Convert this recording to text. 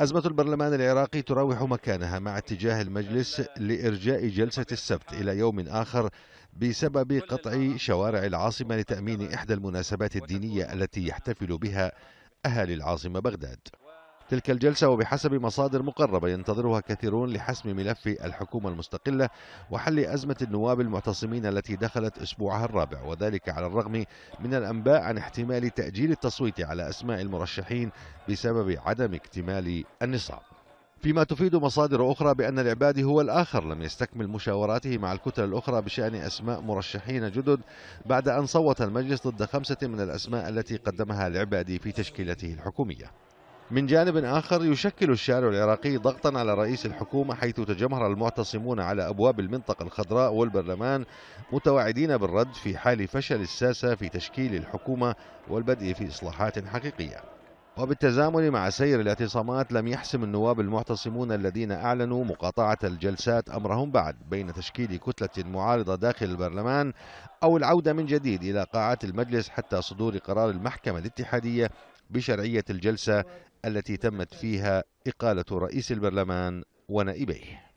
أزمة البرلمان العراقي تراوح مكانها مع اتجاه المجلس لإرجاء جلسة السبت إلى يوم آخر بسبب قطع شوارع العاصمة لتأمين إحدى المناسبات الدينية التي يحتفل بها أهالي العاصمة بغداد. تلك الجلسة وبحسب مصادر مقربة ينتظرها كثيرون لحسم ملف الحكومة المستقلة وحل أزمة النواب المعتصمين التي دخلت أسبوعها الرابع وذلك على الرغم من الأنباء عن احتمال تأجيل التصويت على أسماء المرشحين بسبب عدم اكتمال النصاب. فيما تفيد مصادر أخرى بأن العبادي هو الآخر لم يستكمل مشاوراته مع الكتل الأخرى بشأن أسماء مرشحين جدد بعد أن صوت المجلس ضد خمسة من الأسماء التي قدمها العبادي في تشكيلته الحكومية. من جانب آخر يشكل الشارع العراقي ضغطا على رئيس الحكومة حيث تجمهر المعتصمون على أبواب المنطقة الخضراء والبرلمان متواعدين بالرد في حال فشل الساسة في تشكيل الحكومة والبدء في إصلاحات حقيقية. وبالتزامن مع سير الاعتصامات لم يحسم النواب المعتصمون الذين أعلنوا مقاطعة الجلسات أمرهم بعد بين تشكيل كتلة معارضة داخل البرلمان أو العودة من جديد إلى قاعات المجلس حتى صدور قرار المحكمة الاتحادية بشرعية الجلسة التي تمت فيها إقالة رئيس البرلمان ونائبيه.